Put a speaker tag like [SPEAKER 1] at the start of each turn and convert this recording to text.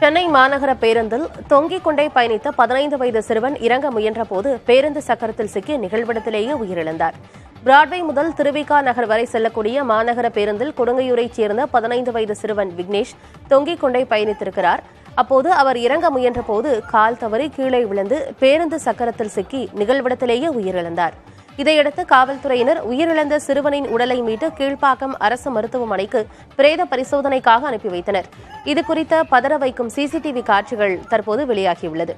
[SPEAKER 1] சென்னை மாநகர பேருந்தில் தொங்கிக் கொண்டே பயணித்த பதினைந்து வயது சிறுவன் இறங்க முயன்றபோது பேருந்து சக்கரத்தில் சிக்கி நிகழ்விடத்திலேயே உயிரிழந்தார். பிராட்வே முதல் திருவிகா நகர் வரை செல்லக்கூடிய மாநகர பேருந்தில் கொடுங்கையூரைச் சேர்ந்த பதினைந்து வயது சிறுவன் விக்னேஷ் தொங்கிக் கொண்டே பயணித்திருக்கிறார். அப்போது அவர் இறங்க முயன்றபோது கால் தவறி கீழே விழுந்து பேருந்து சக்கரத்தில் சிக்கி நிகழ்விடத்திலேயே உயிரிழந்தார். இதையடுத்து காவல்துறையினர் உயிரிழந்த சிறுவனின் உடலை மீட்டு கீழ்ப்பாக்கம் அரசு மருத்துவமனைக்கு பிரேத பரிசோதனைக்காக அனுப்பி வைத்தனர். இதுகுறித்த பதற வைக்கும் சிசிடிவி காட்சிகள் தற்போது வெளியாகியுள்ளது.